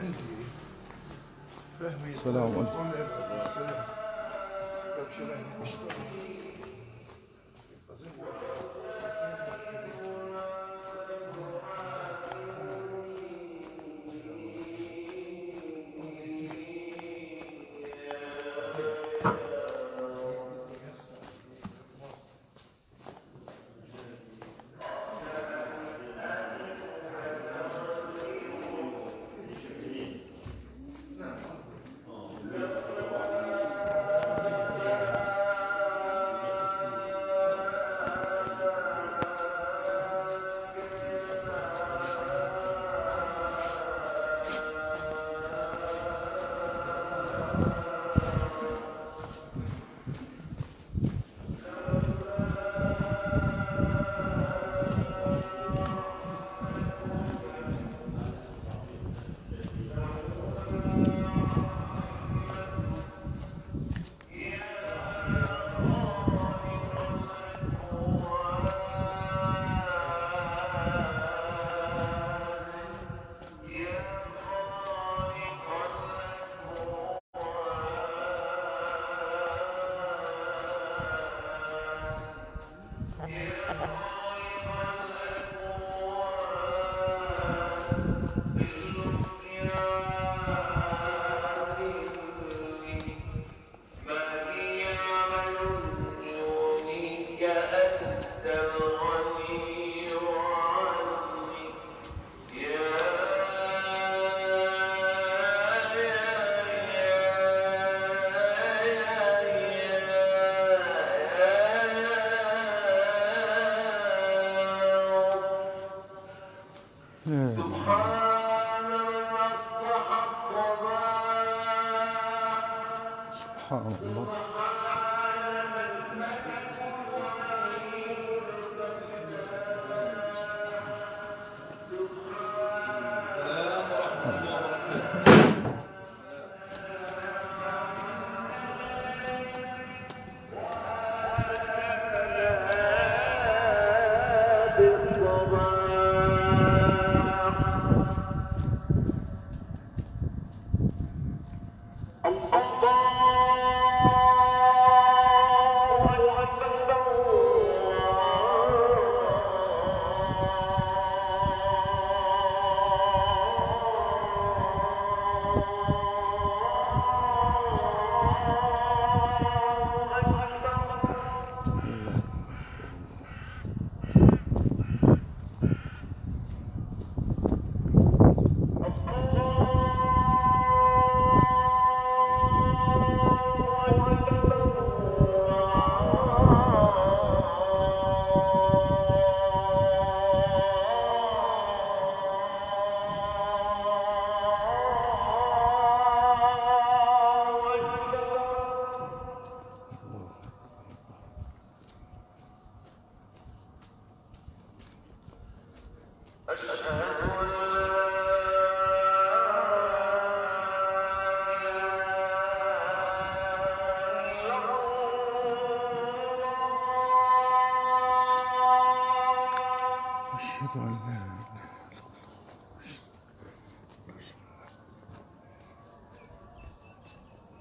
عندي السلام عليكم. 看嗯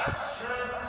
أشهد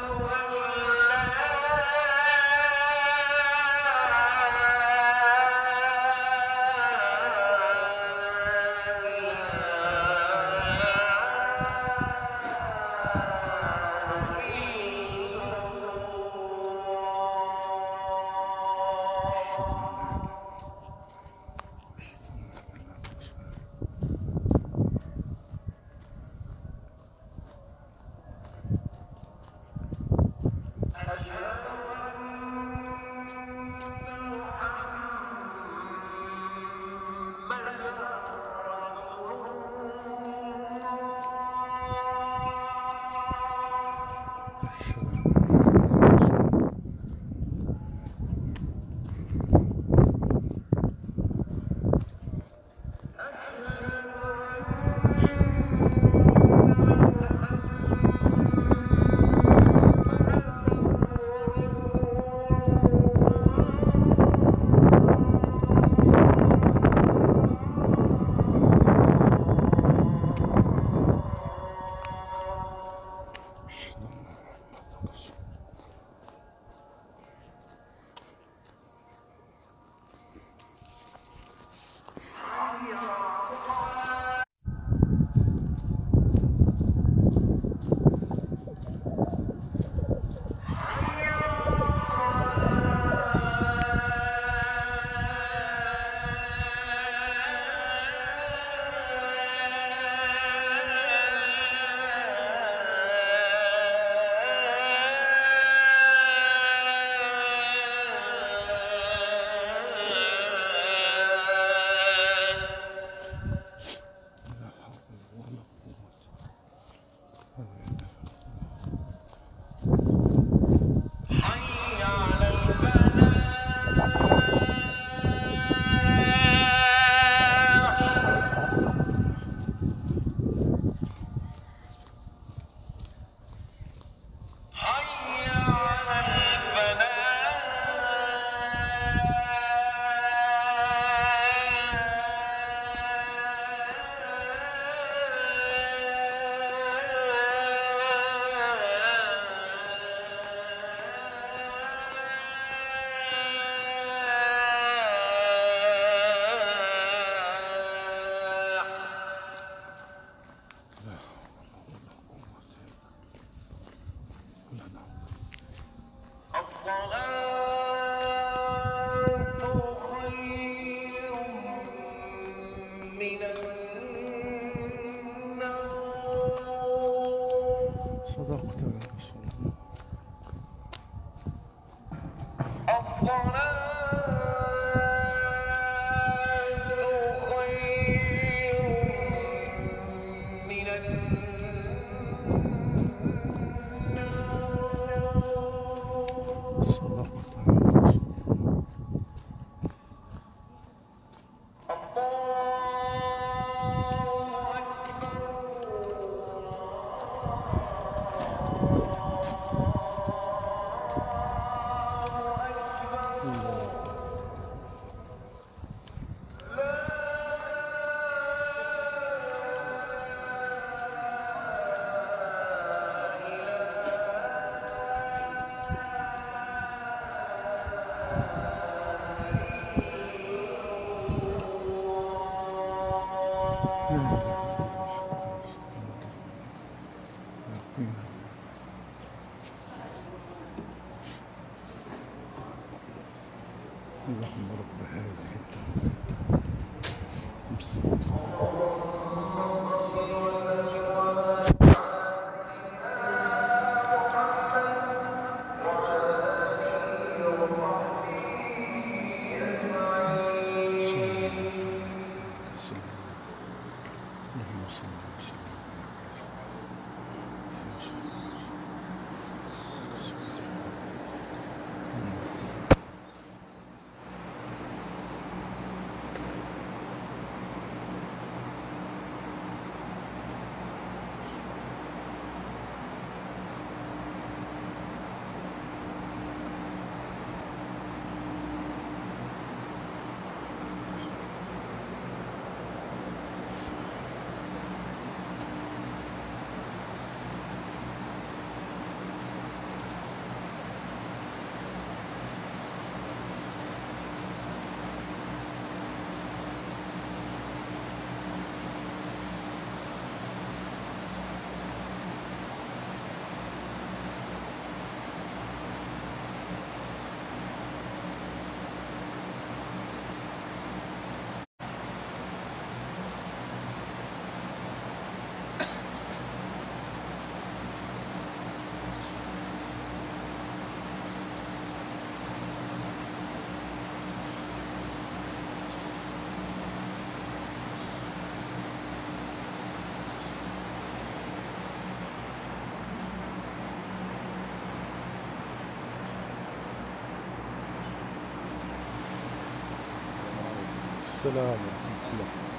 السلام ورحمة الله